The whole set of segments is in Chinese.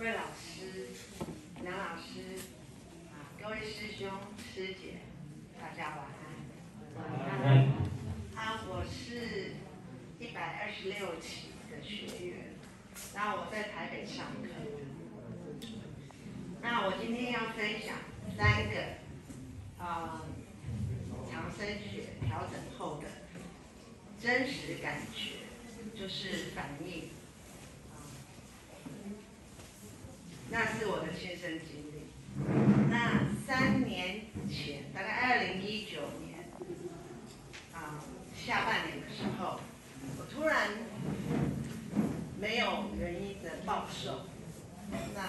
魏老师、梁老师啊，各位师兄师姐，大家晚安。晚安。啊，我是一百二十六期的学员，那我在台北上课。那我今天要分享三个啊，长生学调整后的真实感觉，就是反应。那是我的亲身经历。那三年前，大概二零一九年啊下半年的时候，我突然没有原因的暴瘦。那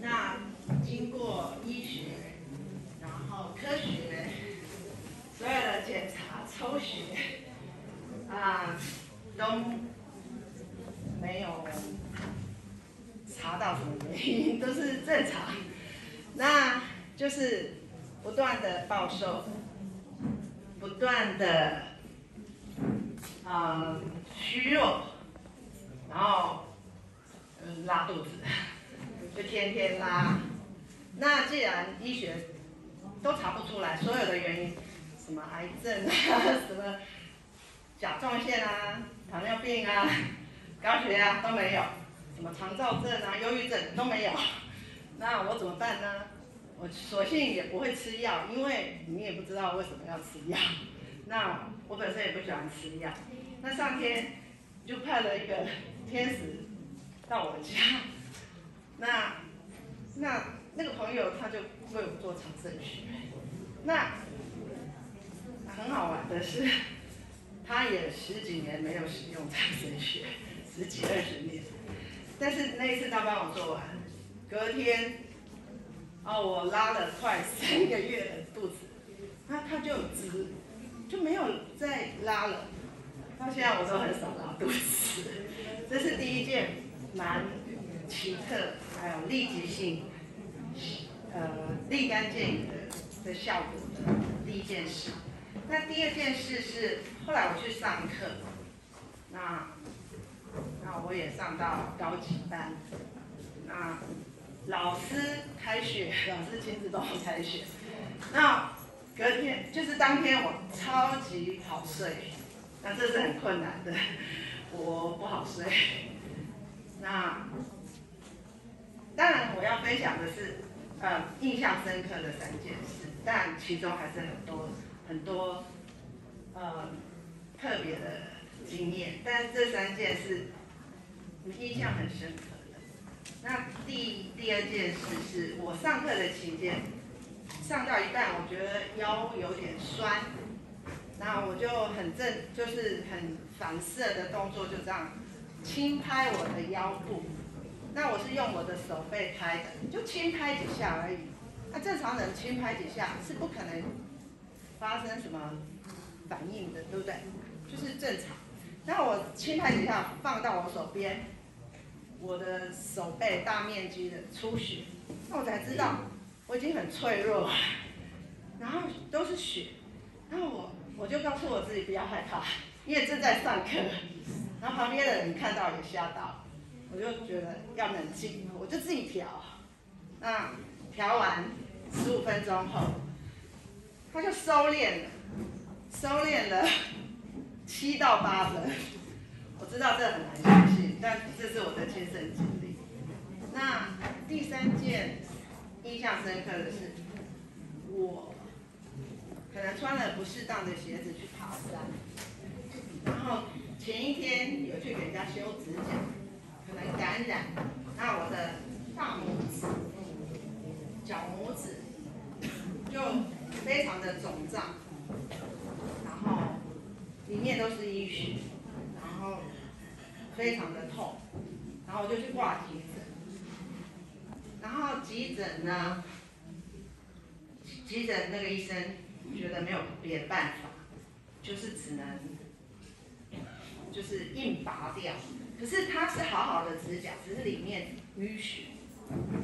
那经过医学，然后科学所有的检查、抽血啊都没有。查到什么原因 都是正常，那就是不断的暴瘦，不断的啊虚弱，然后拉肚子，就天天拉。那既然医学都查不出来所有的原因，什么癌症啊，什么甲状腺啊，糖尿病啊，高血压都没有。什么肠燥症啊、忧郁症都没有，那我怎么办呢？我索性也不会吃药，因为你也不知道为什么要吃药。那我本身也不喜欢吃药。那上天就派了一个天使到我家，那那那个朋友他就为我做长生学。那很好玩的是，他也十几年没有使用长生学，十几二十年。但是那一次他帮我做完，隔天，哦，我拉了快三个月的肚子，他他就直，就没有再拉了，到现在我都很少拉肚子，这是第一件蛮奇特，还有立即性，呃，立竿见影的的效果的第一件事。那第二件事是后来我去上课，我也上到高级班，那老师开学，老师亲自帮我开学。那隔天就是当天我超级好睡，那这是很困难的，我不好睡。那当然我要分享的是，呃，印象深刻的三件事，但其中还是很多很多，呃，特别的经验，但这三件是。印象很深刻的。那第第二件事是我上课的期间，上到一半，我觉得腰有点酸，那我就很正，就是很反射的动作，就这样轻拍我的腰部。那我是用我的手背拍的，就轻拍几下而已。那正常人轻拍几下是不可能发生什么反应的，对不对？就是正常。那我轻拍几下，放到我手边，我的手背大面积的出血，那我才知道我已经很脆弱，然后都是血，然后我我就告诉我自己不要害怕，因为正在上课，然后旁边的人看到也吓到，我就觉得要冷静，我就自己调，那调完十五分钟后，他就收敛了，收敛了。七到八分，我知道这很难相信，但这是我的亲身经历。那第三件印象深刻的是，我可能穿了不适当的鞋子去爬山，然后前一天有去给人家修指甲，可能感染，那我的大拇指、脚拇指就非常的肿胀。里面都是淤血，然后非常的痛，然后我就去挂急诊，然后急诊呢，急诊那个医生觉得没有别的办法，就是只能就是硬拔掉，可是它是好好的指甲，只是里面淤血，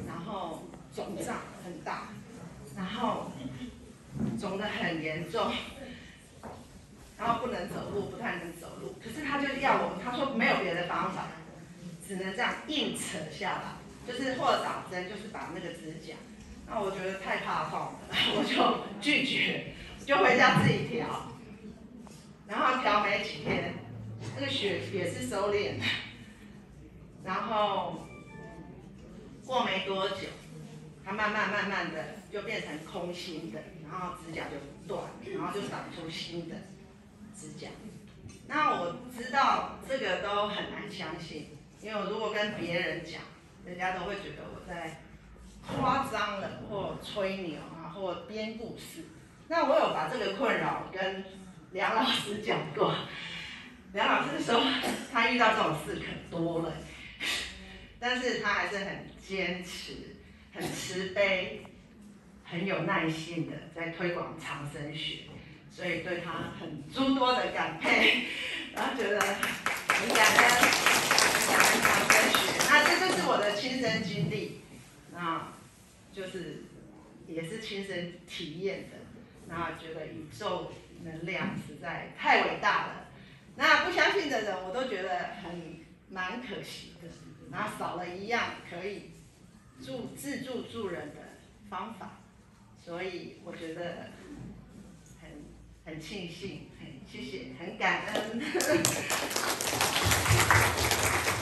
然后肿胀很大，然后肿得很严重。然后不能走路，不太能走路。可是他就要我，他说没有别的方法，只能这样硬扯下来，就是或者打针，就是把那个指甲。那我觉得太怕痛了，我就拒绝，就回家自己调。然后调没几天，那个血也是收敛的，然后过没多久，它慢慢慢慢的就变成空心的，然后指甲就断，然后就长出新的指甲。那我知道这个都很难相信，因为我如果跟别人讲，人家都会觉得我在夸张了或吹牛啊，或编故事。那我有把这个困扰跟梁老师讲过，梁老师说他遇到这种事可多了，但是他还是很坚持、很慈悲、很有耐心的在推广长生学。所以对他很诸多的感佩，然后觉得很感恩，很感恩长生学。那这就是我的亲身经历，那就是也是亲身体验的。那觉得宇宙能量实在太伟大了。那不相信的人，我都觉得很蛮可惜的。那少了一样可以助自助助人的方法，所以我觉得。很庆幸很谢谢很感恩。